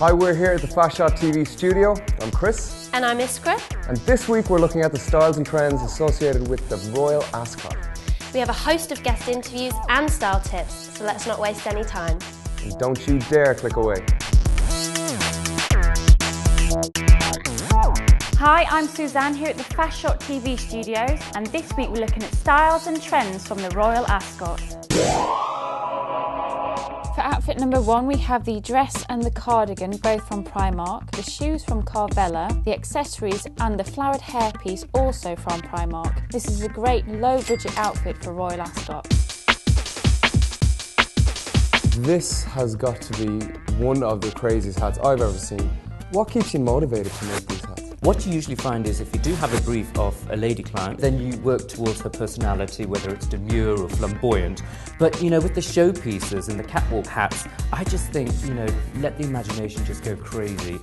Hi, we're here at the Fashot TV studio. I'm Chris, And I'm Iskra. and this week we're looking at the styles and trends associated with the Royal Ascot. We have a host of guest interviews and style tips, so let's not waste any time. And don't you dare click away. Hi, I'm Suzanne here at the Fashot TV studios, and this week we're looking at styles and trends from the Royal Ascot. Outfit number one, we have the dress and the cardigan, both from Primark, the shoes from Carvela, the accessories, and the flowered hairpiece, also from Primark. This is a great low budget outfit for Royal Ascot. This has got to be one of the craziest hats I've ever seen. What keeps you motivated to make these? What you usually find is if you do have a brief of a lady client, then you work towards her personality, whether it's demure or flamboyant. But you know, with the showpieces and the catwalk hats, I just think, you know, let the imagination just go crazy.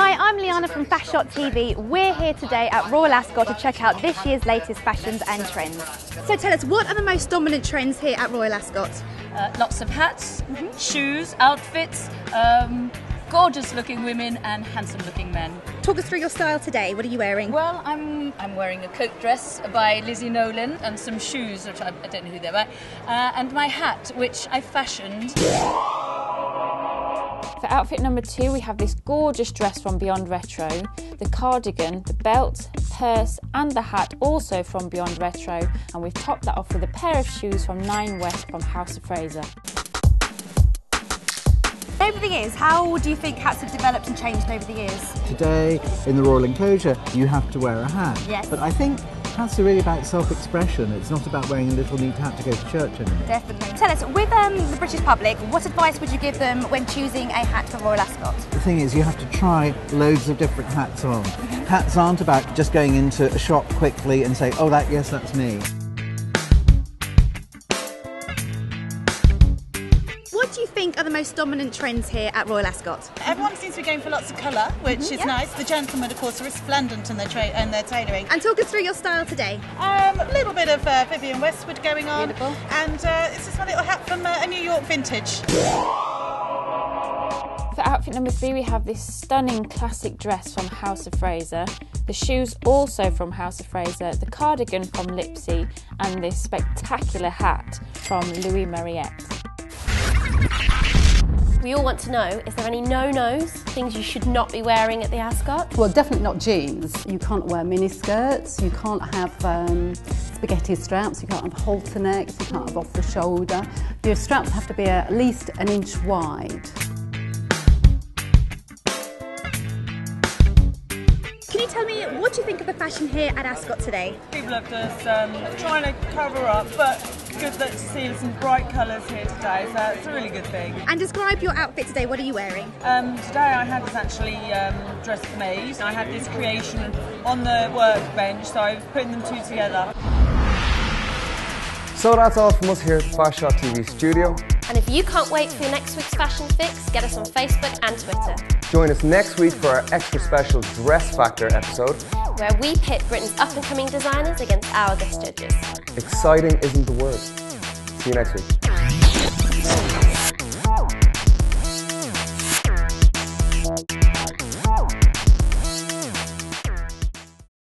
Hi, I'm Liana from Fashot TV. We're here today at Royal Ascot to check out this year's latest fashions and trends. So tell us, what are the most dominant trends here at Royal Ascot? Uh, lots of hats, shoes, outfits, um, gorgeous looking women and handsome looking men. Talk us through your style today. What are you wearing? Well, I'm I'm wearing a coat dress by Lizzie Nolan and some shoes, which I, I don't know who they're by, uh, and my hat, which I fashioned. For outfit number two, we have this gorgeous dress from Beyond Retro, the cardigan, the belt, purse, and the hat also from Beyond Retro, and we've topped that off with a pair of shoes from Nine West from House of Fraser. Over the years, how do you think hats have developed and changed over the years? Today, in the Royal Enclosure, you have to wear a hat. Yes. But I think hats are really about self-expression. It's not about wearing a little neat hat to go to church anymore. Definitely. Tell us, with um, the British public, what advice would you give them when choosing a hat for Royal Ascot? The thing is, you have to try loads of different hats on. Hats aren't about just going into a shop quickly and say, oh, that, yes, that's me. Think are the most dominant trends here at Royal Ascot? Everyone seems to be going for lots of colour, which is nice. The gentlemen, of course, are resplendent in their tra- and their tailoring. And talk us through your style today. Um, a little bit of uh, Vivienne Westwood going on, Beautiful. and uh, it's just my little hat from uh, a New York vintage. For outfit number three, we have this stunning classic dress from House of Fraser, the shoes also from House of Fraser, the cardigan from Lipsy, and this spectacular hat from Louis Mariette. We all want to know is there any no nos, things you should not be wearing at the Ascot? Well, definitely not jeans. You can't wear mini skirts. You can't have um, spaghetti straps. You can't have halter necks. You can't have off the shoulder. Your straps have to be at least an inch wide. Can you tell me, what do you think of the fashion here at Ascot today? People are just um, trying to cover up, but good that to see some bright colours here today, so it's a really good thing. And describe your outfit today. What are you wearing? Um, today I had this actually um, dress made. I had this creation on the workbench, so I was putting them two together. So that's all from us here at the Fashot TV studio. And if you can't wait for your next week's fashion fix, get us on Facebook and Twitter, Join us next week for our extra special Dress Factor episode. where we pit Britain's up and coming designers against our guest judges. Exciting isn't the word. See you next week.